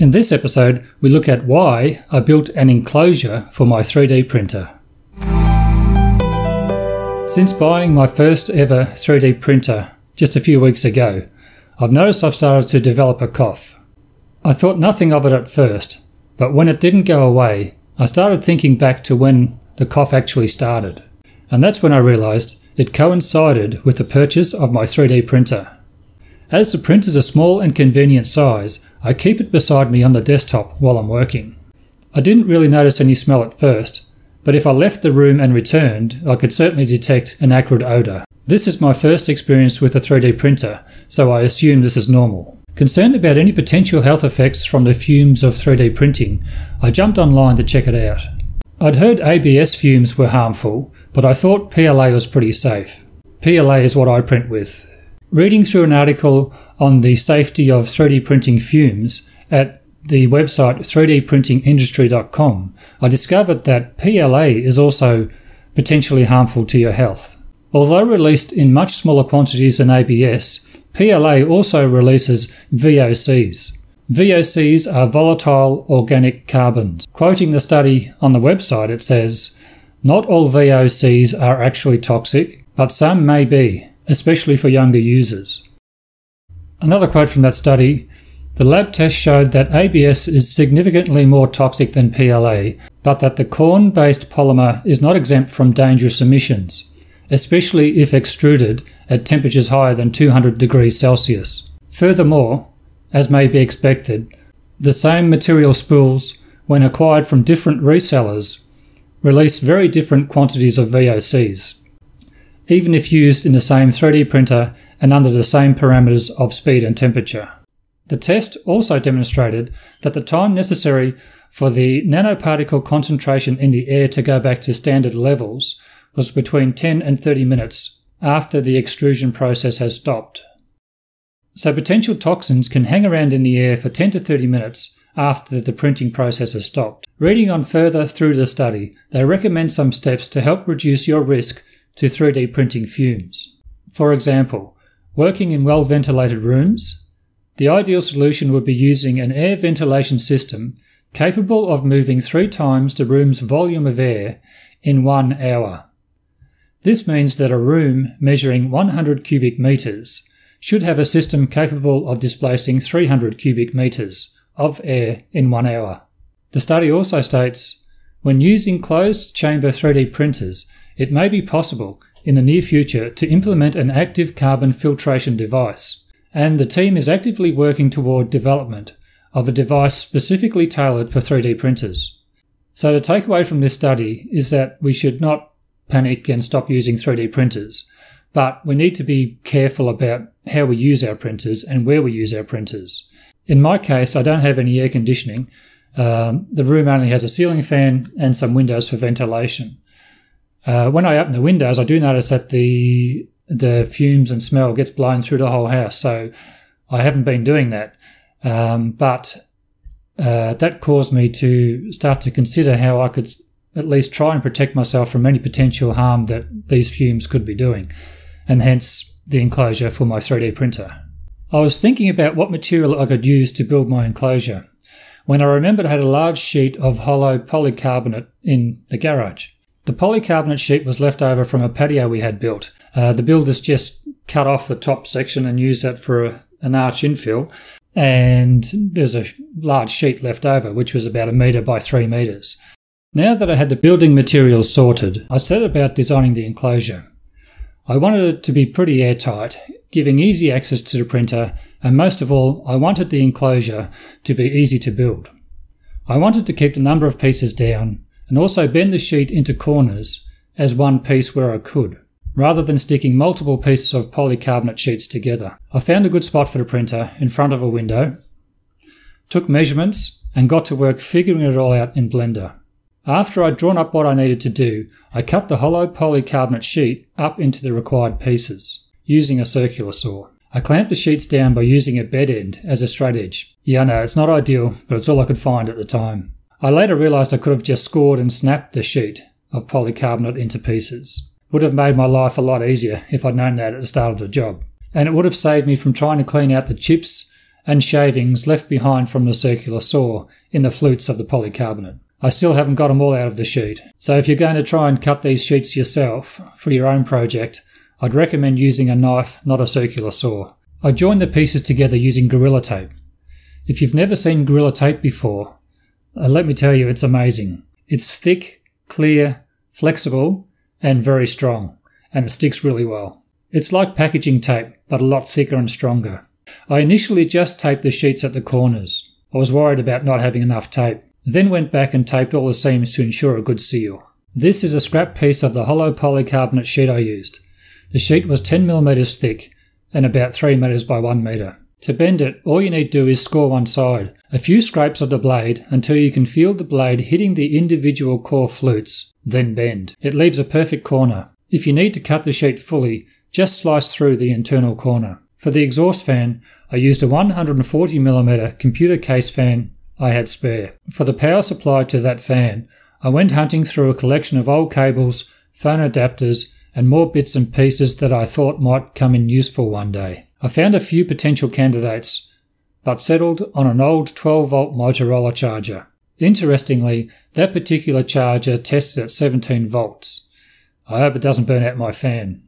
In this episode, we look at why I built an enclosure for my 3D printer. Since buying my first ever 3D printer just a few weeks ago, I've noticed I've started to develop a cough. I thought nothing of it at first, but when it didn't go away, I started thinking back to when the cough actually started. And that's when I realised it coincided with the purchase of my 3D printer. As the print is a small and convenient size, I keep it beside me on the desktop while I'm working. I didn't really notice any smell at first, but if I left the room and returned, I could certainly detect an acrid odour. This is my first experience with a 3D printer, so I assume this is normal. Concerned about any potential health effects from the fumes of 3D printing, I jumped online to check it out. I'd heard ABS fumes were harmful, but I thought PLA was pretty safe. PLA is what I print with. Reading through an article on the safety of 3D printing fumes at the website 3dprintingindustry.com, I discovered that PLA is also potentially harmful to your health. Although released in much smaller quantities than ABS, PLA also releases VOCs. VOCs are volatile organic carbons. Quoting the study on the website, it says, Not all VOCs are actually toxic, but some may be especially for younger users. Another quote from that study the lab test showed that ABS is significantly more toxic than PLA, but that the corn based polymer is not exempt from dangerous emissions, especially if extruded at temperatures higher than 200 degrees Celsius. Furthermore, as may be expected, the same material spools, when acquired from different resellers, release very different quantities of VOCs even if used in the same 3D printer and under the same parameters of speed and temperature. The test also demonstrated that the time necessary for the nanoparticle concentration in the air to go back to standard levels was between 10 and 30 minutes after the extrusion process has stopped. So potential toxins can hang around in the air for 10 to 30 minutes after the printing process has stopped. Reading on further through the study, they recommend some steps to help reduce your risk to 3D printing fumes. For example, working in well ventilated rooms, the ideal solution would be using an air ventilation system capable of moving three times the room's volume of air in one hour. This means that a room measuring 100 cubic metres should have a system capable of displacing 300 cubic metres of air in one hour. The study also states when using closed chamber 3D printers, it may be possible in the near future to implement an active carbon filtration device, and the team is actively working toward development of a device specifically tailored for 3D printers. So the takeaway from this study is that we should not panic and stop using 3D printers, but we need to be careful about how we use our printers and where we use our printers. In my case, I don't have any air conditioning. Um, the room only has a ceiling fan and some windows for ventilation. Uh, when I open the windows, I do notice that the the fumes and smell gets blown through the whole house. So I haven't been doing that, um, but uh, that caused me to start to consider how I could at least try and protect myself from any potential harm that these fumes could be doing, and hence the enclosure for my 3D printer. I was thinking about what material I could use to build my enclosure when I remembered I had a large sheet of hollow polycarbonate in the garage. The polycarbonate sheet was left over from a patio we had built. Uh, the builders just cut off the top section and used that for a, an arch infill. And there's a large sheet left over, which was about a metre by three metres. Now that I had the building materials sorted, I set about designing the enclosure. I wanted it to be pretty airtight, giving easy access to the printer, and most of all, I wanted the enclosure to be easy to build. I wanted to keep the number of pieces down, and also bend the sheet into corners as one piece where I could, rather than sticking multiple pieces of polycarbonate sheets together. I found a good spot for the printer in front of a window, took measurements, and got to work figuring it all out in Blender. After I'd drawn up what I needed to do, I cut the hollow polycarbonate sheet up into the required pieces, using a circular saw. I clamped the sheets down by using a bed end as a straight edge. Yeah, know, it's not ideal, but it's all I could find at the time. I later realised I could have just scored and snapped the sheet of polycarbonate into pieces. Would have made my life a lot easier if I'd known that at the start of the job. And it would have saved me from trying to clean out the chips and shavings left behind from the circular saw in the flutes of the polycarbonate. I still haven't got them all out of the sheet. So if you're going to try and cut these sheets yourself for your own project, I'd recommend using a knife, not a circular saw. I joined the pieces together using Gorilla Tape. If you've never seen Gorilla Tape before, uh, let me tell you, it's amazing. It's thick, clear, flexible, and very strong, and it sticks really well. It's like packaging tape, but a lot thicker and stronger. I initially just taped the sheets at the corners. I was worried about not having enough tape. Then went back and taped all the seams to ensure a good seal. This is a scrap piece of the hollow polycarbonate sheet I used. The sheet was 10mm thick and about 3 metres by 1 metre. To bend it, all you need to do is score one side, a few scrapes of the blade until you can feel the blade hitting the individual core flutes, then bend. It leaves a perfect corner. If you need to cut the sheet fully, just slice through the internal corner. For the exhaust fan, I used a 140mm computer case fan I had spare. For the power supply to that fan, I went hunting through a collection of old cables, phone adapters, and more bits and pieces that I thought might come in useful one day. I found a few potential candidates, but settled on an old 12 volt Motorola charger. Interestingly, that particular charger tested at 17 volts. I hope it doesn't burn out my fan.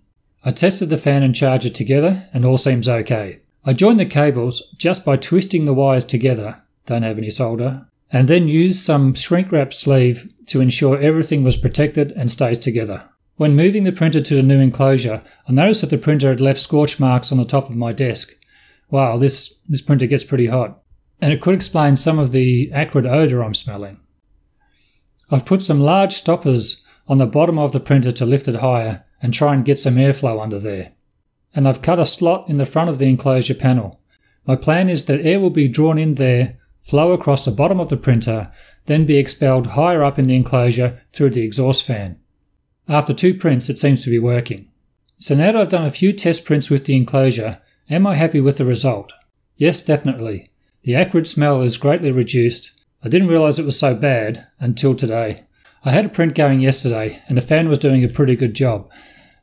I tested the fan and charger together and all seems okay. I joined the cables just by twisting the wires together, don't have any solder, and then used some shrink wrap sleeve to ensure everything was protected and stays together. When moving the printer to the new enclosure, I noticed that the printer had left scorch marks on the top of my desk. Wow, this, this printer gets pretty hot. And it could explain some of the acrid odour I'm smelling. I've put some large stoppers on the bottom of the printer to lift it higher and try and get some airflow under there. And I've cut a slot in the front of the enclosure panel. My plan is that air will be drawn in there, flow across the bottom of the printer, then be expelled higher up in the enclosure through the exhaust fan. After two prints, it seems to be working. So now that I've done a few test prints with the enclosure, am I happy with the result? Yes, definitely. The acrid smell is greatly reduced. I didn't realise it was so bad until today. I had a print going yesterday and the fan was doing a pretty good job,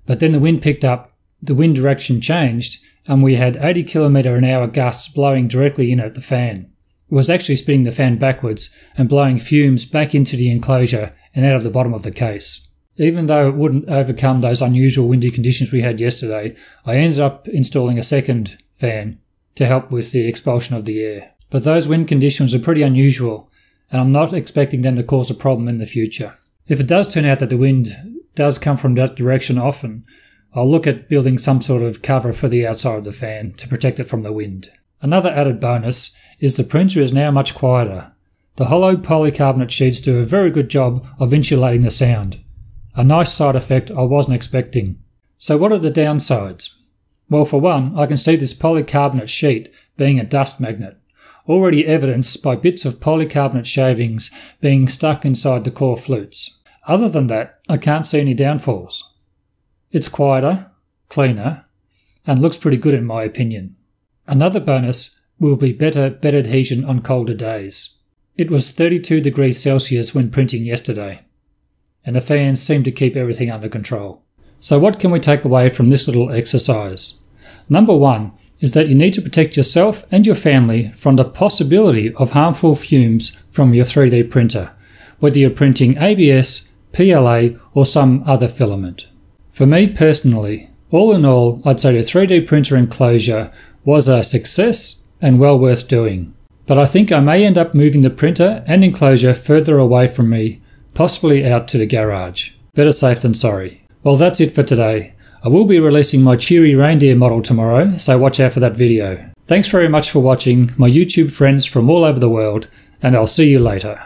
but then the wind picked up, the wind direction changed, and we had 80 km an hour gusts blowing directly in at the fan. It was actually spinning the fan backwards and blowing fumes back into the enclosure and out of the bottom of the case. Even though it wouldn't overcome those unusual windy conditions we had yesterday, I ended up installing a second fan to help with the expulsion of the air. But those wind conditions are pretty unusual, and I'm not expecting them to cause a problem in the future. If it does turn out that the wind does come from that direction often, I'll look at building some sort of cover for the outside of the fan to protect it from the wind. Another added bonus is the printer is now much quieter. The hollow polycarbonate sheets do a very good job of insulating the sound. A nice side effect I wasn't expecting. So what are the downsides? Well, for one, I can see this polycarbonate sheet being a dust magnet, already evidenced by bits of polycarbonate shavings being stuck inside the core flutes. Other than that, I can't see any downfalls. It's quieter, cleaner, and looks pretty good in my opinion. Another bonus will be better bed adhesion on colder days. It was 32 degrees Celsius when printing yesterday, and the fans seem to keep everything under control. So what can we take away from this little exercise? Number one is that you need to protect yourself and your family from the possibility of harmful fumes from your 3D printer, whether you're printing ABS, PLA, or some other filament. For me personally, all in all, I'd say the 3D printer enclosure was a success and well worth doing. But I think I may end up moving the printer and enclosure further away from me, possibly out to the garage. Better safe than sorry. Well, that's it for today. I will be releasing my cheery reindeer model tomorrow, so watch out for that video. Thanks very much for watching, my YouTube friends from all over the world, and I'll see you later.